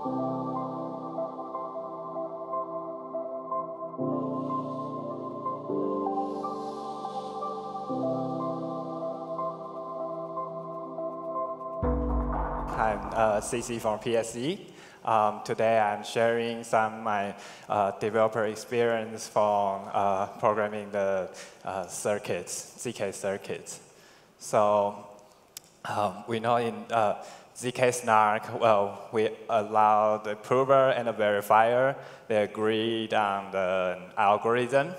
I'm uh, CC from PSE. Um, today I'm sharing some my uh, developer experience from uh, programming the uh, circuits, ZK circuits. So um, we know in uh, ZK Snark, well, we allow the prover and the verifier, they agreed on the algorithm.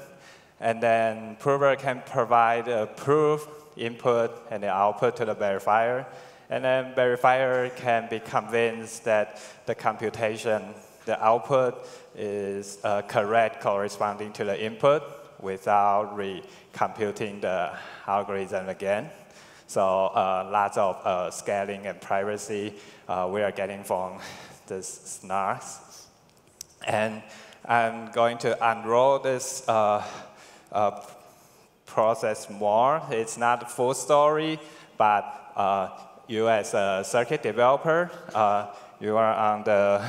And then prover can provide a proof input and the output to the verifier. And then verifier can be convinced that the computation, the output is uh, correct corresponding to the input without recomputing the algorithm again. So uh, lots of uh, scaling and privacy uh, we are getting from this snarks. And I'm going to unroll this uh, uh, process more. It's not a full story, but uh, you as a circuit developer, you are on the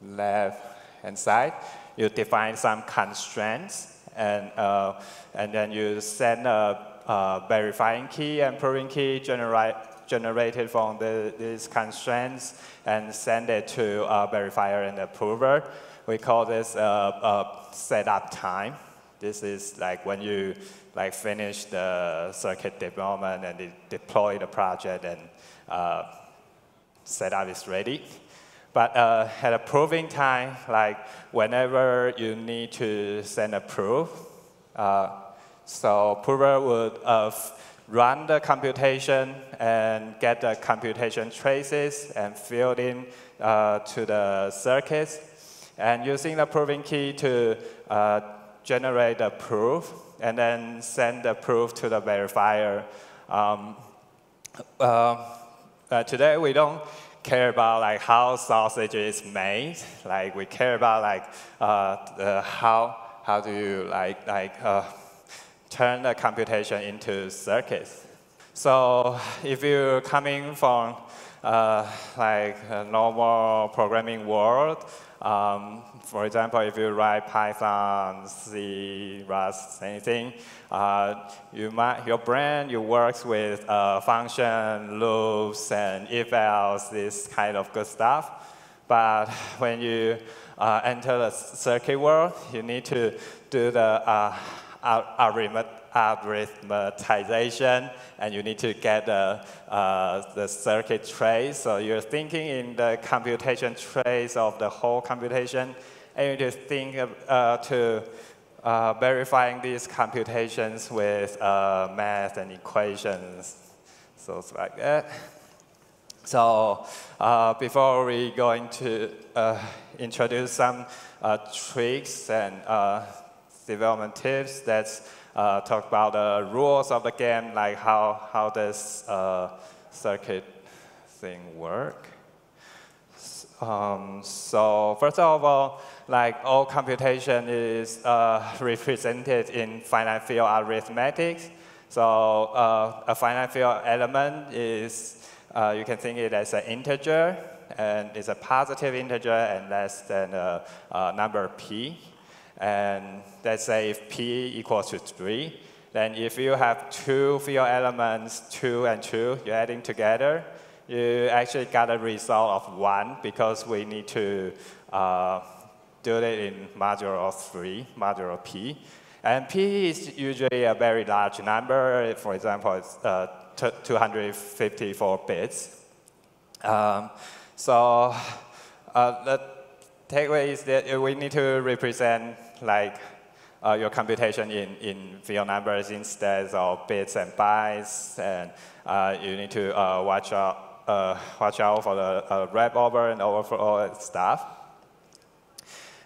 left hand side. You define some constraints, and, and then you send a, a, verifying key and proving key generate, generated from the, these constraints and send it to a verifier and approver. We call this a, setup time. This is like when you like finish the circuit development and deploy the project and uh, setup is ready. But uh, at a proving time, like whenever you need to send a proof, uh, so prover would uh, run the computation and get the computation traces and fill in uh, to the circuits. And using the proving key to uh, generate the proof and then send the proof to the verifier. Um, uh, uh, today we don't care about like how sausage is made. Like we care about like uh, how how do you like like turn the computation into circuits. So if you're coming from uh, like a normal programming world, um, for example, if you write Python, C, Rust, anything, uh, you might, your brain, you works with uh, function, loops, and if-else, this kind of good stuff. But when you uh, enter the circuit world, you need to do the uh, arithmetization, and you need to get the, uh, the circuit trace. So you're thinking in the computation trace of the whole computation, and you just think of, uh, to uh, verifying these computations with uh, math and equations. So it's like that. So uh, before we going to uh, introduce some tricks and development tips, let's talk about the rules of the game, like how, how does circuit thing work. Um, so first of all, like all computation is uh, represented in finite field arithmetics. So uh, a finite field element is, uh, you can think it as an integer, and it's a positive integer and less than a, a number p. And let's say if p equals to 3, then if you have two field elements, 2 and 2, you're adding together, you actually got a result of 1 because we need to uh, do it in modulo 3, modulo p. And p is usually a very large number. For example, it's uh, 254 bits. Um, so uh, the takeaway is that we need to represent like uh, your computation in, in field numbers instead of bits and bytes, and uh, you need to uh, watch out uh, watch out for the uh, wrap over and overflow stuff.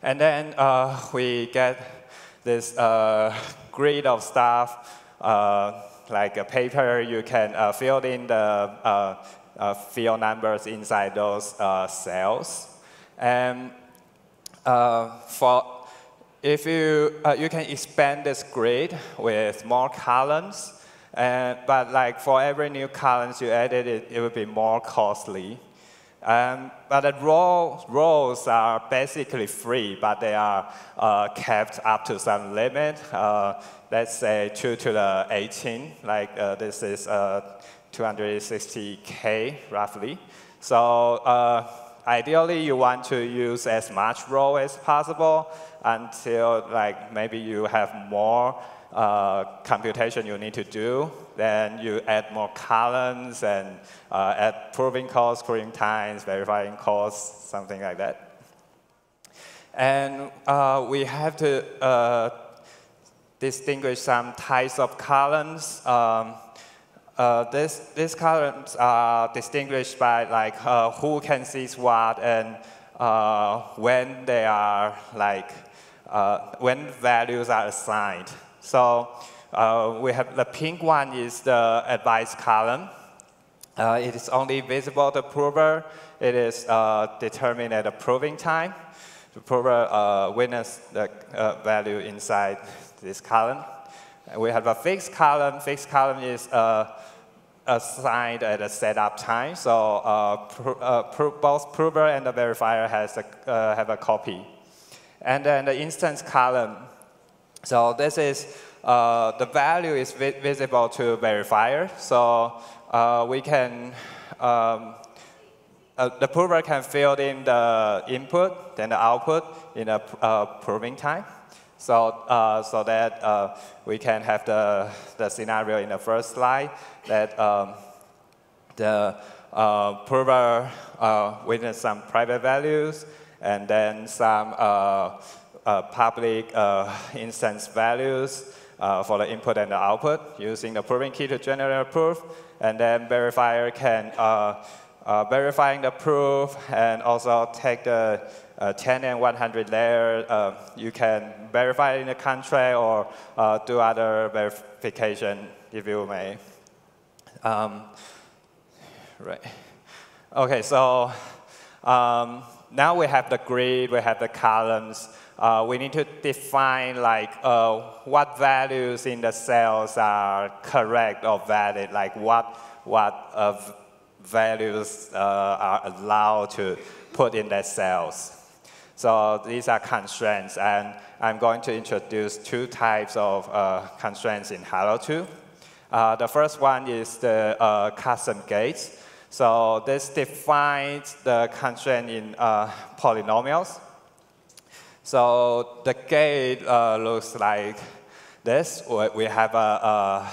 And then uh, we get this grid of stuff, like a paper, you can fill in the field numbers inside those cells. And for if you, you can expand this grid with more columns, but like for every new columns you added, it, it would be more costly. Um, but the row, rows are basically free, but they are uh, kept up to some limit. Uh, let's say 2 to the 18, like uh, this is 260K roughly. So uh, ideally, you want to use as much row as possible until like maybe you have more uh, computation you need to do. Then you add more columns and uh, add proving costs, proving times, verifying costs, something like that. And uh, we have to uh, distinguish some types of columns. Um, uh, this, these columns are distinguished by like uh, who can see what and uh, when they are like, uh, when values are assigned. So uh, we have the pink one is the advice column. Uh, it is only visible to prover. It is determined at the proving time. The prover witness the value inside this column. We have a fixed column. Fixed column is assigned at a setup time. So uh, pro, uh, pro, both prover and the verifier has a, uh, have a copy. And then the instance column. So this is, uh, the value is vi visible to verifier. So uh, we can, um, uh, the prover can fill in the input, then the output in a proving time. So, uh, so that uh, we can have the, the scenario in the first slide that um, the uh, prover uh, witness some private values and then some uh, uh, public instance values for the input and the output using the proving key to generate a proof. And then verifier can verifying the proof and also take the uh, 10 and 100 layer, uh, you can verify in the contract or uh, do other verification if you may. Um, right. Okay, so um, now we have the grid, we have the columns. Uh, we need to define like uh, what values in the cells are correct or valid, like what, what uh, values are allowed to put in the cells. So these are constraints, and I'm going to introduce two types of uh, constraints in Halo 2. Uh, the first one is the uh, custom gates. So this defines the constraint in uh, polynomials. So the gate uh, looks like this. We have a, a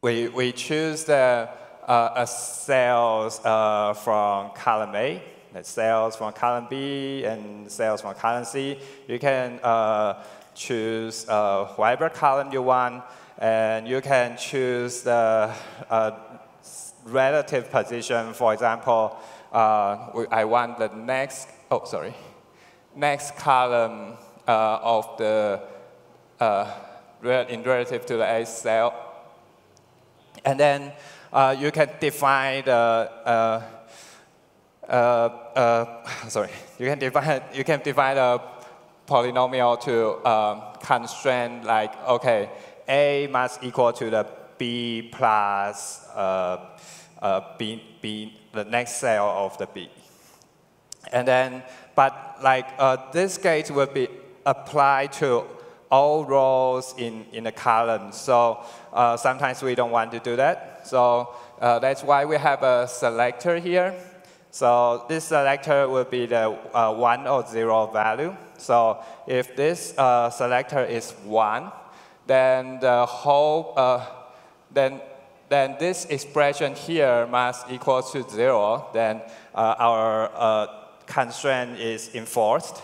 we, we choose the uh, a cells from column A cells from column B and cells from column C. You can uh, choose uh, whatever column you want, and you can choose the uh, relative position. For example, uh, I want the next, oh, sorry, next column uh, of the, uh, in relative to the A cell. And then you can define the sorry, you can define you can define a polynomial to um, constrain like okay, a must equal to the b plus uh, uh, b b the next cell of the b, and then but like uh, this gate will be applied to all rows in in the column. So uh, sometimes we don't want to do that. So uh, that's why we have a selector here. So this selector will be the uh, 1 or 0 value. So if this uh, selector is 1, then the whole, uh, then, then this expression here must equal to 0. Then uh, our uh, constraint is enforced.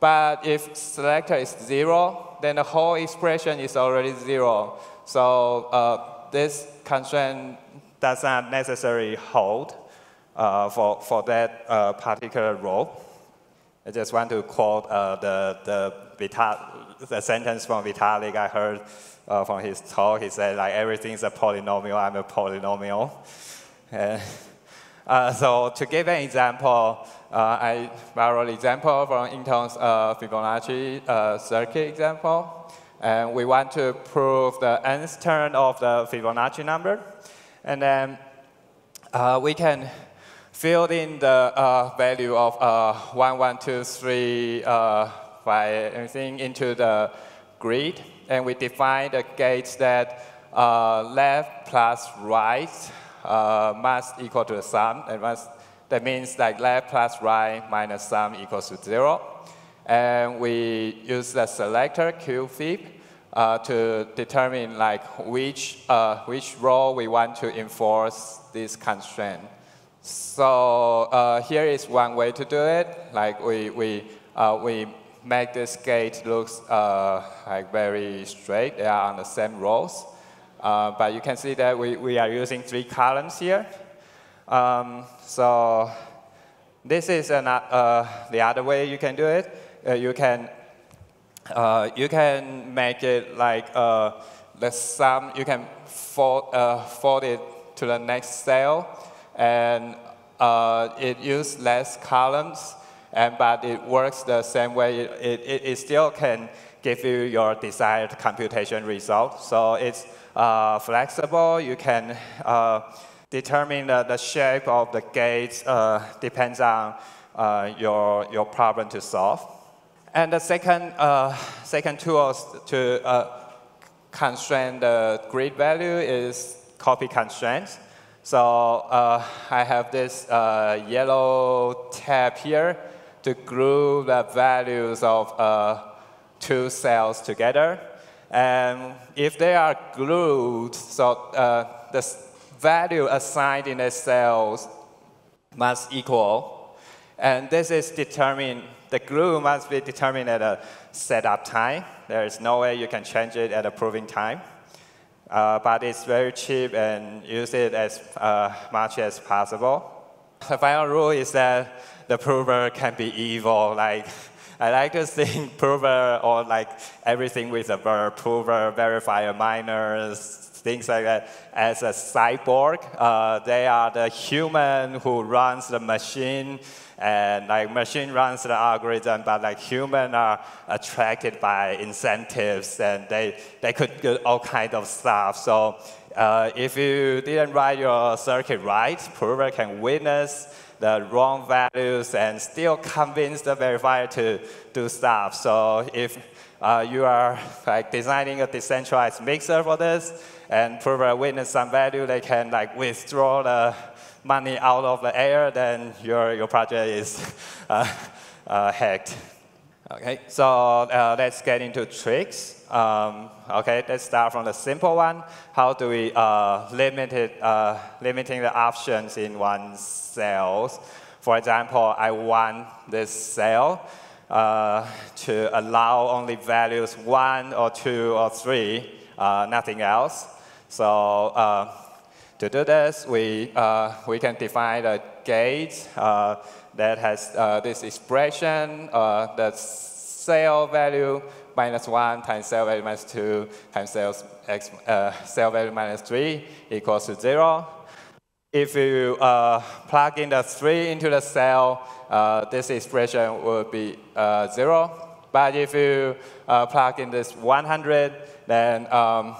But if selector is 0, then the whole expression is already 0. So uh, this constraint does not necessarily hold uh, for, for that uh, particular role. I just want to quote uh, the, the, the sentence from Vitalik I heard uh, from his talk. He said, like, everything's a polynomial, I'm a polynomial. Uh, so to give an example, uh, I borrowed example from Intel's Fibonacci circuit example. And we want to prove the nth term of the Fibonacci number. And then we can filled in the uh, value of uh, 1, 1, 2, 3 uh, by everything into the grid. And we define the gates that uh, left plus right uh, must equal to the sum. And must, that means like left plus right minus sum equals to 0. And we use the selector QFIB uh, to determine like which, uh, which row we want to enforce this constraint. So uh, here is one way to do it. Like we, we, uh, we make this gate looks uh, like very straight. They are on the same rows. Uh, but you can see that we, we are using three columns here. Um, so this is an, uh, the other way you can do it. Uh, you can you can make it like the sum. You can fold, fold it to the next cell and uh, it uses less columns, and, but it works the same way. It, it, it still can give you your desired computation result. So it's uh, flexible. You can uh, determine the, the, shape of the gates uh, depends on uh, your, your problem to solve. And the second, uh, second tool to constrain the grid value is copy constraints. So uh, I have this uh, yellow tab here to glue the values of uh, two cells together. And if they are glued, so uh, the value assigned in the cells must equal. And this is determined, the glue must be determined at a setup time. There is no way you can change it at a proving time. Uh, but it's very cheap and use it as uh, much as possible. The final rule is that the prover can be evil. Like I like to think prover or like everything with a verb, prover, verifier, miners, things like that, as a cyborg. Uh, they are the human who runs the machine and like machine runs the algorithm, but like human are attracted by incentives and they, they could do all kinds of stuff. So uh, if you didn't write your circuit right, prover can witness the wrong values and still convince the verifier to do stuff. So if uh, you are like designing a decentralized mixer for this, and prover witness some value, they can like withdraw the money out of the air, then your, your project is uh, uh, hacked. Okay, so uh, let's get into tricks. Um, okay, let's start from the simple one. How do we uh, limit it, uh, limiting the options in one cell? For example, I want this cell uh, to allow only values one or two or three, nothing else. So to do this, we, uh, we can define a gate uh, that has uh, this expression, uh, the cell value minus 1 times cell value minus 2 times cell, x, uh, cell value minus 3 equals to 0. If you uh, plug in the 3 into the cell, this expression will be 0. But if you plug in this 100, then um,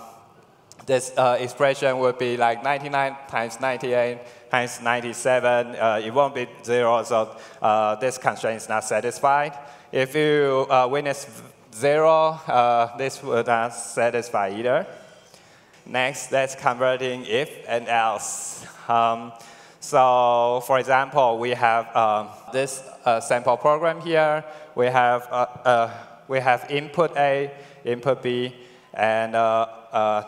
this uh, expression would be like 99 times 98 times 97. Uh, it won't be zero, so uh, this constraint is not satisfied. If you uh, witness zero, uh, this would not satisfy either. Next, let's converting if and else. Um, so, for example, we have um, this uh, sample program here. We have we have input A, input B, and uh,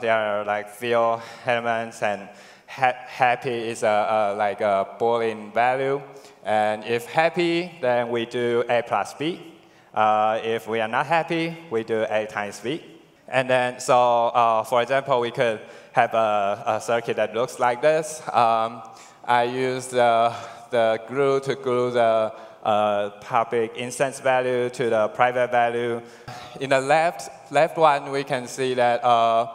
there are like few elements and ha happy is a, a, like a Boolean value. And if happy, then we do A plus B. Uh, if we are not happy, we do A times B. And then, so uh, for example, we could have a, a circuit that looks like this. Um, I use the, the glue to glue the uh, public instance value to the private value. In the left, left one, we can see that uh,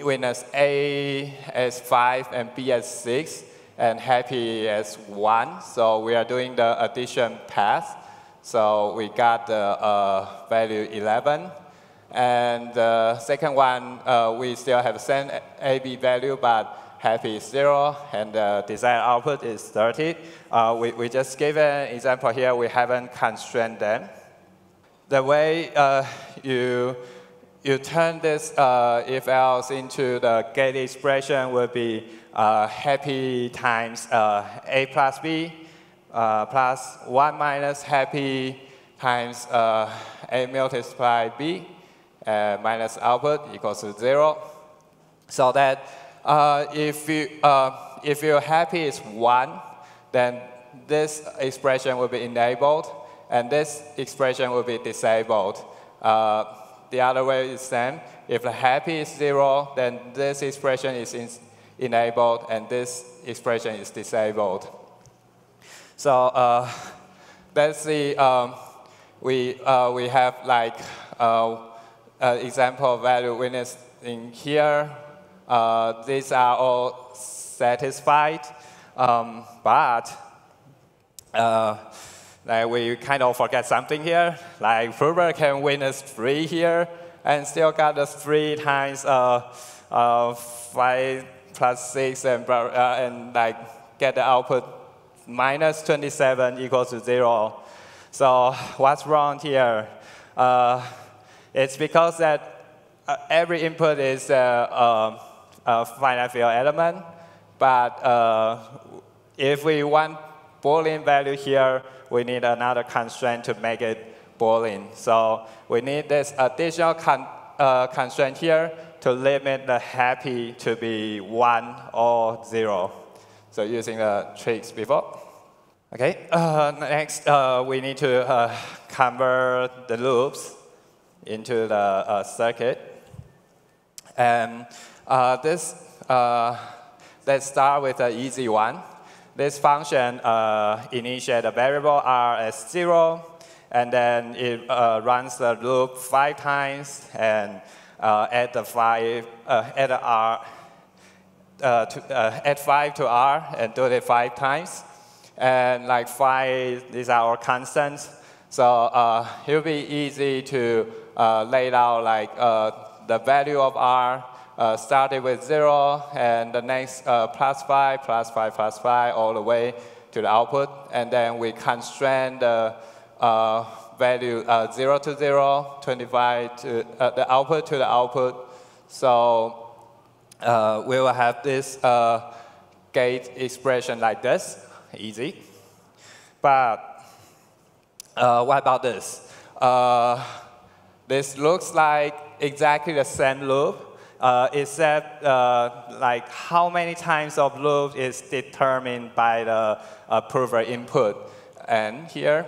witness A as 5 and B as 6 and happy as 1. So we are doing the addition path. So we got the uh, value 11. And the second one, uh, we still have same AB value, but happy is 0, and the desired output is 30. Uh, we, we just gave an example here. We haven't constrained them. The way uh, you, you turn this uh, if else into the gate expression would be uh, happy times uh, a plus b plus 1 minus happy times a multiplied by b minus output equals to 0. So that uh, if, you, uh, if your happy is 1, then this expression will be enabled, and this expression will be disabled. Uh, the other way is same. If the happy is 0, then this expression is enabled, and this expression is disabled. So uh, let's see, um, we, uh, we have like uh, example of value witness in here uh, these are all satisfied, um, but uh, like we kind of forget something here. Like prover can witness three here and still got the three times uh, uh, five plus six and, uh, and like get the output minus 27 equals to zero. So what's wrong here? Uh, it's because that uh, every input is uh, uh, finite field element. But uh, if we want Boolean value here, we need another constraint to make it Boolean. So we need this additional con uh, constraint here to limit the happy to be 1 or 0. So using the tricks before. Okay, uh, next uh, we need to uh, convert the loops into the uh, circuit. And uh, this, uh, let's start with an easy one. This function uh, initiates a variable r as 0, and then it uh, runs the loop five times and uh, add the five, uh, add r, to, add five to r and do it five times. And like five, these are our constants. So it will be easy to lay out like the value of r uh, started with zero, and the next uh, plus five, plus five, plus five, all the way to the output. And then we constrain the uh, value uh, zero to zero, 25 to uh, the output to the output. So uh, we will have this gate expression like this, easy. But what about this? this looks like exactly the same loop, uh, is that uh, like how many times of loop is determined by the uh, prover input and here.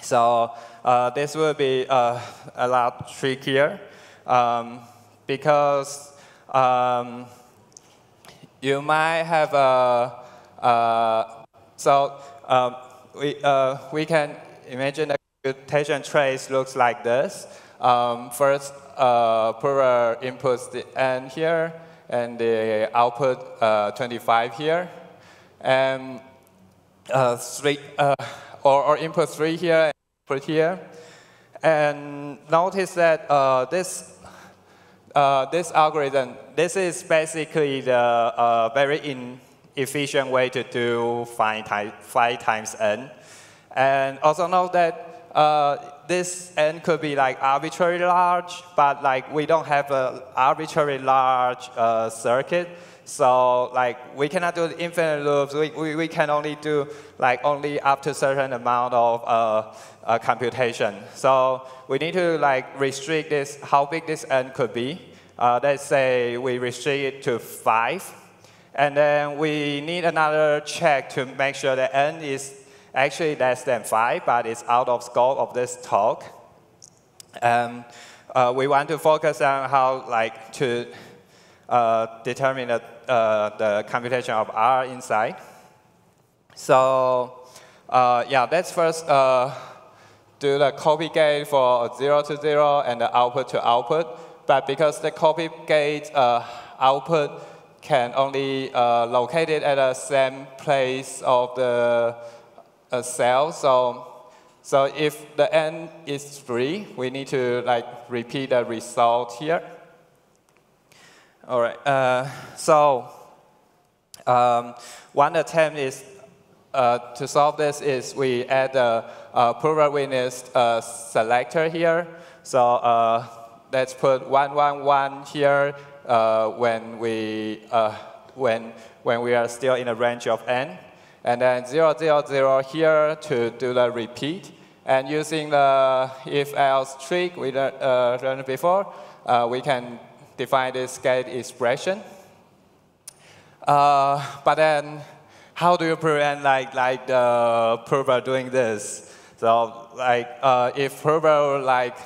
So uh, this will be uh, a lot trickier um, because um, you might have a, uh, so um, we, we can imagine a computation trace looks like this. Um, first, uh, prover inputs the N here, and the output uh, 25 here. And uh, three, uh, or, or input 3 here, input here. And notice that uh, this, uh, this algorithm, this is basically the very inefficient way to do 5, time, five times n. And also note that uh, this n could be like arbitrarily large, but like we don't have an arbitrarily large uh, circuit. So like we cannot do infinite loops. We, we, we can only do like only up to certain amount of uh, uh, computation. So we need to like restrict this, how big this n could be. Uh, let's say we restrict it to five. And then we need another check to make sure that n is actually less than five, but it's out of scope of this talk. Um, uh, we want to focus on how like to uh, determine the, uh, the computation of R inside. So uh, yeah, let's first uh, do the copy gate for 0 to 0 and the output to output. But because the copy gate uh, output can only locate it at the same place of the a cell. So, so if the n is 3, we need to like repeat the result here. All right, uh, so Um, one attempt is uh, to solve this is we add a, a witness uh, selector here. So uh, let's put 111 here uh, when, we, uh, when, when we are still in a range of n. And then 000 here to do the repeat. And using the if-else trick we uh, learned before, we can define this gate expression. but then how do you prevent like, like the prover doing this? So like uh, if prover like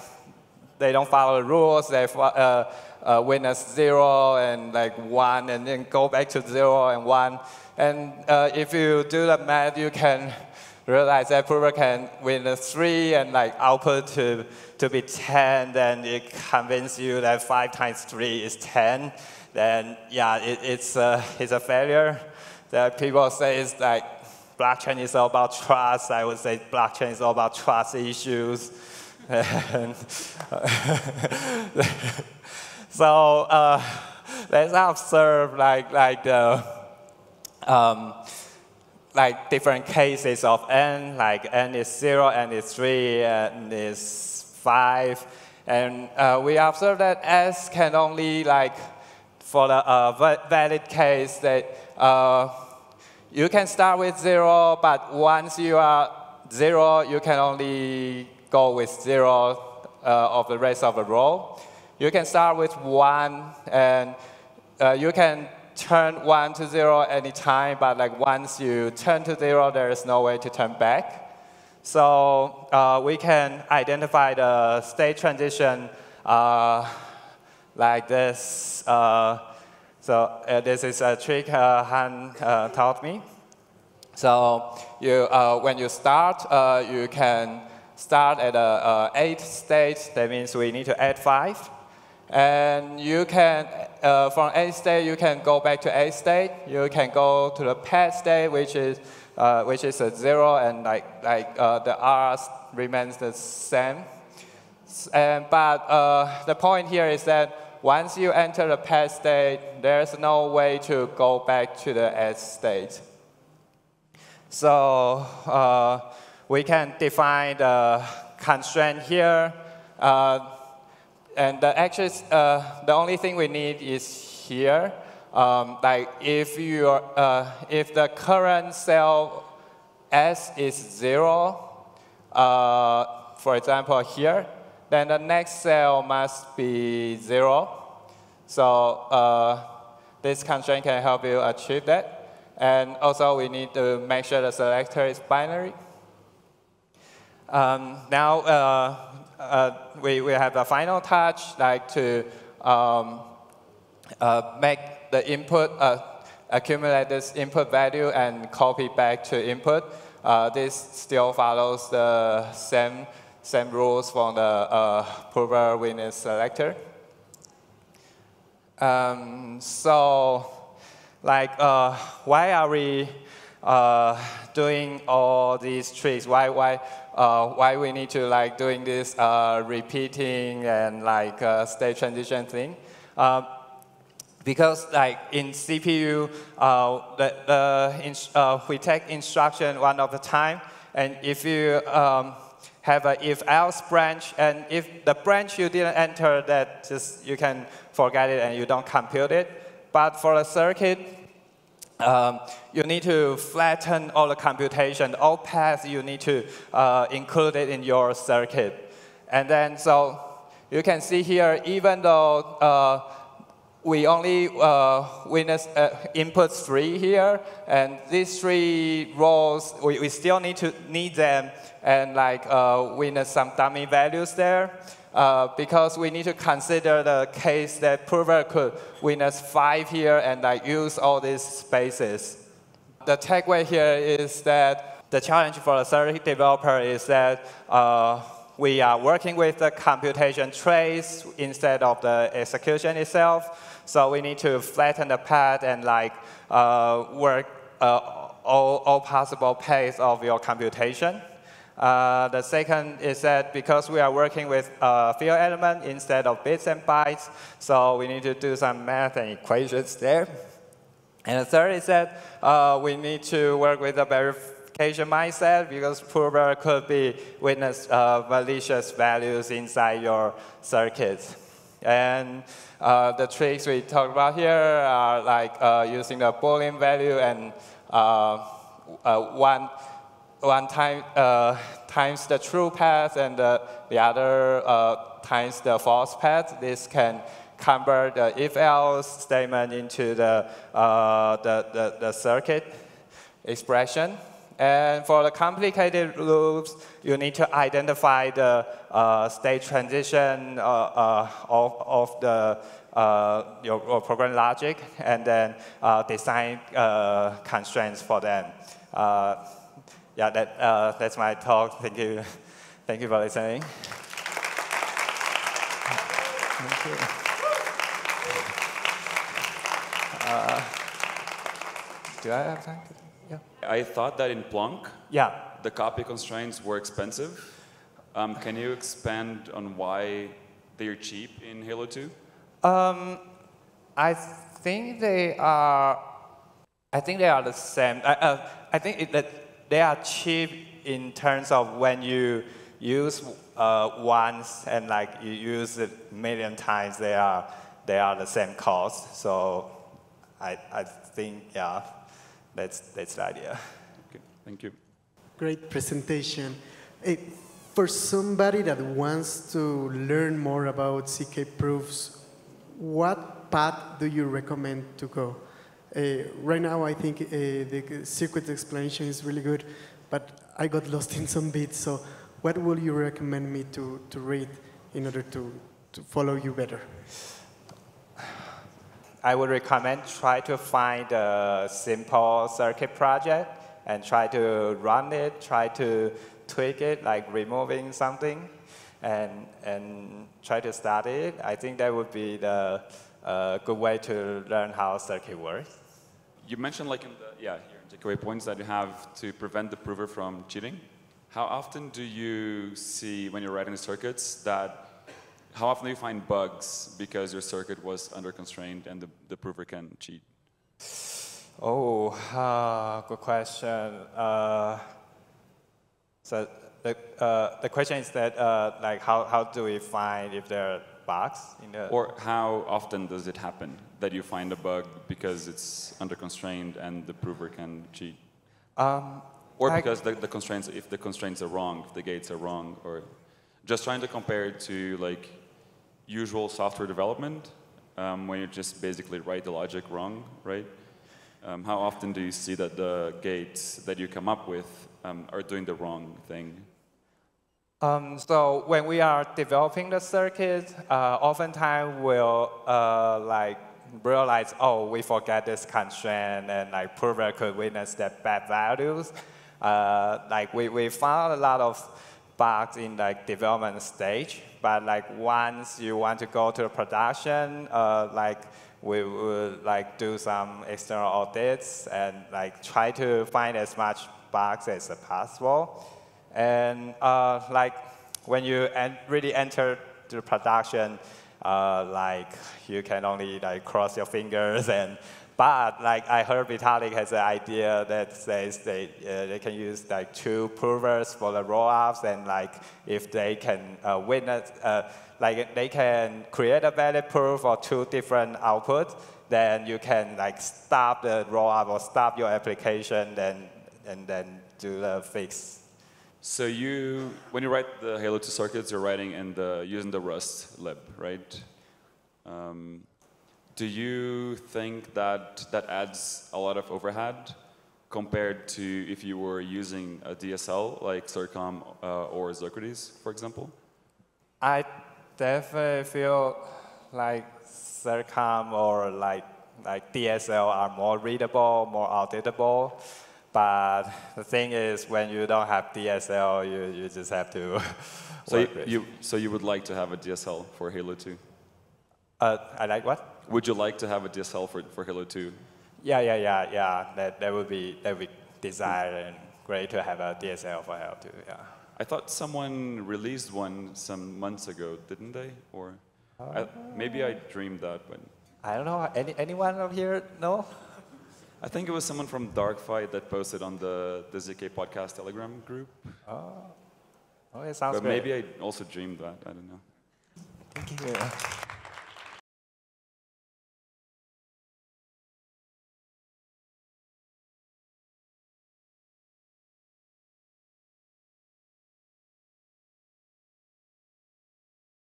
they don't follow the rules, they uh, uh, witness zero and like one, and then go back to zero and one. And uh, if you do the math, you can realize that prover can witness three and like output to, to be 10, then it convinces you that five times three is 10. Then yeah, it, it's, a, it's a failure that people say is like blockchain is all about trust. I would say blockchain is all about trust issues. so uh, let's observe like like the um, like different cases of n. Like n is zero, n is three, n is five, and uh, we observe that s can only like for the uh, valid case that uh, you can start with zero, but once you are zero, you can only go with zero uh, of the rest of the row. You can start with one, and uh, you can turn one to zero anytime, but like once you turn to zero, there is no way to turn back. So uh, we can identify the state transition uh, like this. Uh, so uh, this is a trick uh, Han uh, taught me. So you, when you start, you can start at a, eight state. That means we need to add five. And you can, uh, from eight state, you can go back to eight state. You can go to the pad state, which is, which is a zero, and like, like the R remains the same. And, but the point here is that once you enter the pad state, there's no way to go back to the edge state. So uh, we can define the constraint here. Uh, and the actually, uh, the only thing we need is here. Um, like if you uh, if the current cell S is zero, uh, for example here, then the next cell must be zero. So uh, this constraint can help you achieve that. And also we need to make sure the selector is binary. Um, now uh, we, we have a final touch, like to um, uh, make the input, uh, accumulate this input value and copy back to input. Uh, this still follows the same same rules from the uh, prover witness selector. Um, so, like, uh, why are we uh, doing all these tricks? Why, why, uh, why we need to like doing this uh, repeating and like uh, state transition thing? Uh, because like in CPU, the, the we take instruction one at a time, and if you um, have a if-else branch, and if the branch you didn't enter, that just you can forget it and you don't compute it. But for a circuit, um, you need to flatten all the computation, all paths you need to uh, include it in your circuit. And then so you can see here, even though uh, we only uh, witness uh, input three here, and these three rows, we, we still need to need them and like uh, witness some dummy values there. Uh, because we need to consider the case that prover could witness five here and like use all these spaces. The takeaway here is that the challenge for the circuit developer is that uh, we are working with the computation trace instead of the execution itself. So we need to flatten the path and like uh, work uh, all, all possible paths of your computation. Uh, the second is that because we are working with a field element instead of bits and bytes, so we need to do some math and equations there. And the third is that uh, we need to work with a verification mindset because prover could be witness uh, malicious values inside your circuit. And uh, the tricks we talked about here are like uh, using the Boolean value and uh, uh, one, one time, times the true path and the, the other times the false path. This can convert the if-else statement into the, uh, the, the, the, circuit expression. And for the complicated loops, you need to identify the uh, state transition uh, uh of, of the, uh, your, your, program logic and then uh, design constraints for them. Yeah, that, that's my talk. Thank you. Thank you for listening. Thank you. Uh, do I have time? Yeah. I thought that in Plonk, yeah. the copy constraints were expensive. Um, can you expand on why they're cheap in Halo 2? Um, I think they are. I think they are the same. I, uh, I think it, that they are cheap in terms of when you use uh, once and like you use it a million times, they are they are the same cost. So I, I think, yeah, that's, that's the idea. Okay, thank you. Great presentation. Hey, for somebody that wants to learn more about ZK proofs, what path do you recommend to go? Uh, right now, I think uh, the circuit explanation is really good, but I got lost in some bits. So, what would you recommend me to, to read in order to, to follow you better? I would recommend try to find a simple circuit project and try to run it, try to tweak it, like removing something, and, and try to start it. I think that would be the uh, good way to learn how circuit works. You mentioned like in the, yeah, here in takeaway points that you have to prevent the prover from cheating. How often do you see when you're writing the circuits that how often do you find bugs because your circuit was under constraint and the, the prover can cheat? Oh, uh, good question. Uh, so the, uh, the question is that uh, like how, how do we find if there bugs in the or how often does it happen that you find a bug because it's under constraint and the prover can cheat? Um, or because the, the constraints, if the constraints are wrong, if the gates are wrong, or just trying to compare it to like usual software development, um, when you just basically write the logic wrong, right? Um, how often do you see that the gates that you come up with um, are doing the wrong thing? Um, so when we are developing the circuit, uh, oftentimes we'll uh, like realize, oh, we forget this constraint, and like prover could witness that bad values. Uh, like we, we found a lot of bugs in like development stage. But like once you want to go to production, uh, like we would like do some external audits and like try to find as much bugs as possible. And uh, like when you en really enter the production, uh, like you can only like cross your fingers and but like I heard Vitalik has an idea that says they, uh, they can use like two provers for the rollups and like if they can uh, witness, uh, like they can create a valid proof for two different outputs, then you can like stop the rollup or stop your application then, and then do the fix. So you, when you write the Halo 2 circuits, you're writing in the, using the Rust lib, right? Um, do you think that that adds a lot of overhead compared to if you were using a DSL like CIRCOM uh, or ZoKrates, for example? I definitely feel like CIRCOM or like like DSL are more readable, more auditable. But the thing is, when you don't have DSL, you, you just have to. so you, you, so you would like to have a DSL for Halo 2? Uh, I like what? Would you like to have a DSL for, for Halo 2? Yeah, yeah, yeah, yeah. That, that would be that would be desired and great to have a DSL for Halo 2. Yeah. I thought someone released one some months ago, didn't they? Or uh, I, maybe I dreamed that, but I don't know. Any anyone up here? No. I think it was someone from DarkFi that posted on the, the ZK podcast Telegram group. Oh, oh it sounds but great. maybe I also dreamed that. I don't know. Thank you.